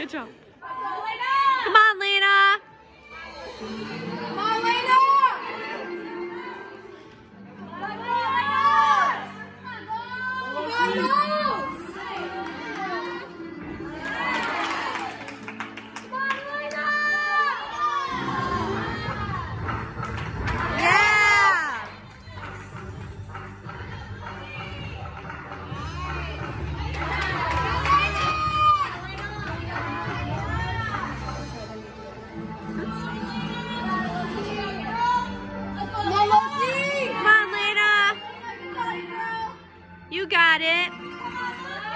Good job. Come on, Lena. Come on, Lena. Come on, Lena. Come on, Lena. got it.